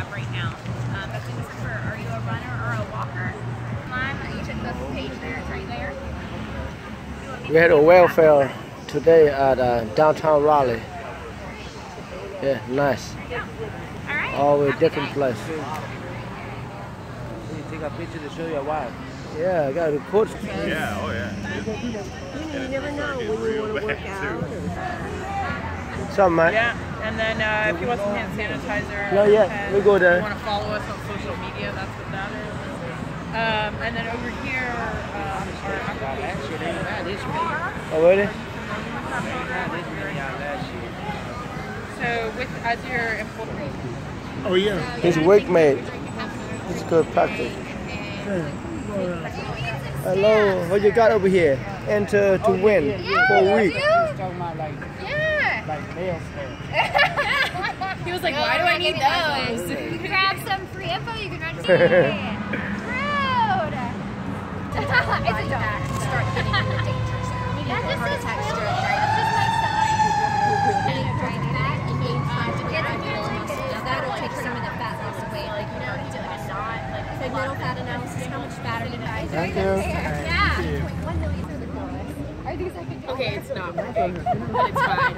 up right now. Um, but we prefer, are you a runner or a walker? Mine, you should go the page there. It's right there. We had a welfare today at uh, downtown Raleigh. Yeah, nice. Yeah. All right. All with Happy different day. place. You take a picture to show your wife. Yeah, I got a record. Yeah, oh yeah. You never know when you want to work out. Something, man. Yeah, and then uh, if you want some hand sanitizer, Not yet. and We go there. You want to follow us on social media? That's what that is. Um, and then over here, um, our Last year they didn't have this many. Already? They didn't have this many out last year. so with as your employee, Oh yeah. He's weak mate. It's good practice. Hello, what you got over here? Enter to win for a week. He's talking about like, nail stuff. he was like, "Why do I need those?" Grab some free info. You can register. Rude. it's a dog. Start getting in danger zone. Maybe a heart attack, That's just my sign. Driving back and gain five to get middle muscle. Now that'll take some of the fat loss away. Like, you know, you do like a knot, like segmental fat analysis. How much fat are you guys? Thank you. Yeah. One million for the chorus. I think I could do okay, it's not working, but it's fine.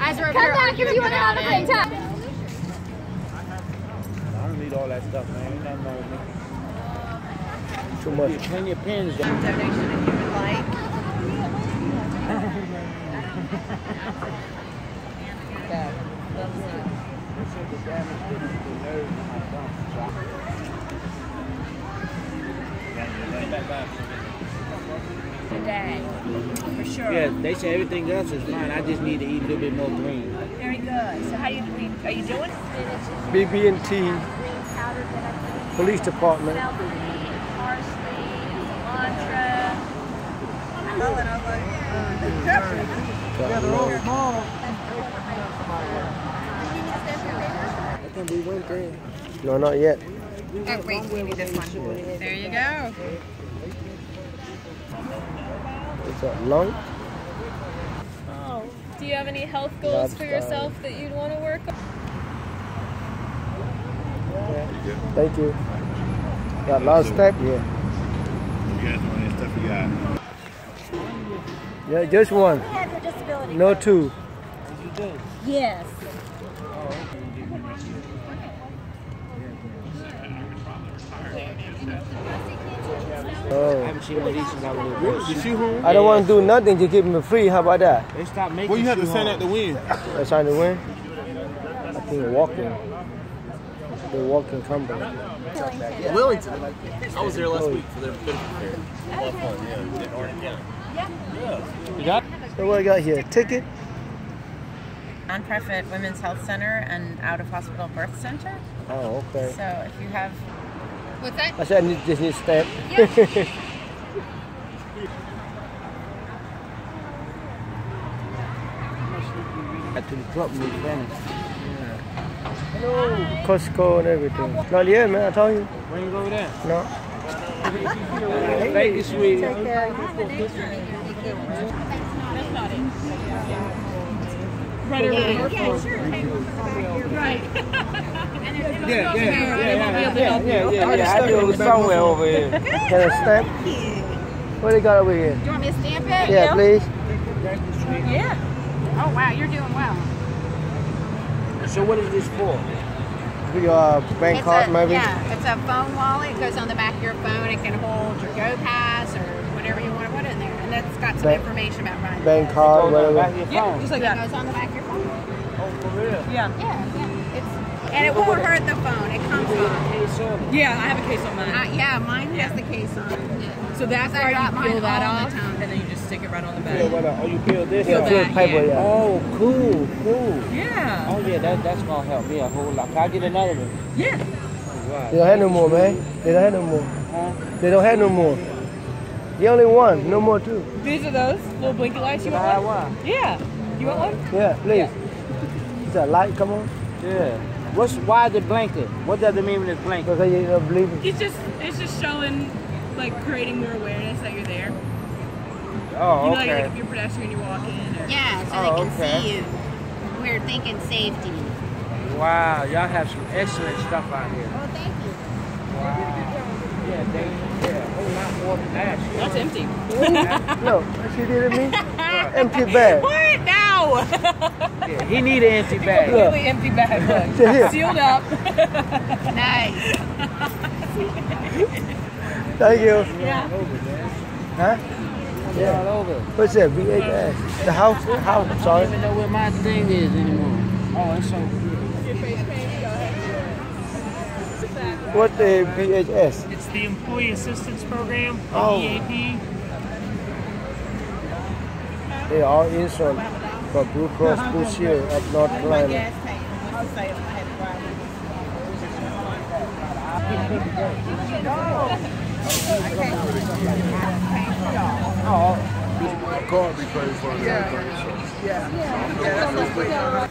As we're Come back if you want to have a great time. I don't need all that stuff, man. Ain't nothing wrong with me. Too You much. plenty of pins. though. donation if you would like. They said the damage did to the nerves in my thumb. So today, for sure. Yeah, they say everything else is fine. I just need to eat a little bit more green. Very good. So how you doing? are you doing? BB&T Police Department. I think we went there. No, not yet. Oh wait, maybe this one. There you go. It's a lung. Oh. Do you have any health goals for Lifestyle. Uh, yourself that you'd want to work on? Thank you. Got a lot of step here. You guys want any stuff you got? Yeah, just one. have your disability. No two. Yes. I Oh. haven't seen one of these since I was a little girl. The shoe home? I don't want to do nothing to keep me free. How about that? They stopped making Well, you have to shoe send homes. out the win. They're trying to win. I think walking. The walking company. Wellington. I was there last oh. week for their benefit fair. A lot of yeah. You got? So what I got here? Ticket? Nonprofit Women's Health Center and Out of Hospital Birth Center. Oh, okay. So if you have, what's that? I said I need, just need stamp. To the club in Spanish. Costco and everything. Not yet, man. I told you. When you go over there? No. Thank you, sweetie. Right over there. Right. Yeah, yeah, yeah, yeah, yeah, yeah, yeah, yeah. I knew it was somewhere over here. Can I stamp? What do they got over here? Do you want me to stamp it? Yeah, please. Yeah. Oh wow, you're doing well. So what is this for? For your uh, bank card, maybe? Yeah, it's a phone wallet. It goes on the back of your phone. It can hold your Go Pass or whatever you want to put in there, and it's got some Bank- information about running. Bank card, whatever. Yeah, just like It goes on the back of your phone. Oh, for real? Yeah. Yeah, yeah. It's and it won't hurt the phone. It comes off. Yeah, I have a case on mine. Uh, yeah, mine has the case on it. Yeah. So that's I why got you mine peel that off, the time. and then you just stick it right on the Peel back. what? Oh, you peel this Peel up? Peel that, paper, yeah. yeah. Oh, cool, cool. Yeah. Oh yeah, that that's gonna help me a whole lot. Can I get another one? Yeah. Right. They don't have no more, man. They don't have no more. Huh? They don't have no more. The only one, no more too. These are those little blinky lights. You Can I have want one? one? Yeah. You want one? Yeah, please. Is that light come on? Yeah. What's why the blanket? What does it mean when it's blanket? Because you don't believe it. It's just it's just showing like creating more awareness that you're there. Oh, You know, like, okay. like if you're pedestrian, you walk in. Or, Yeah, so Oh, they can okay. see you. We're thinking safety. Wow, y'all have some excellent stuff out here. Oh, thank you. Wow. Yeah, they yeah, a whole lot more than that. That's empty. Look, what she did to me? Empty bag. What? Now! Yeah, he need an empty bag. Look. Completely empty bag. Here. Look. Sealed up. Nice. Thank you. Yeah. Huh? Yeah. All over. What's that? VHS. The house? The house. I don't Sorry. even know where my thing is anymore. Oh, it's over here. What the VHS? It's the Employee Assistance Program, the Oh. EAP. They are insurance for Blue Cross Blue Shield of North Carolina. Card be paid for and everything, so. Yeah. Yeah.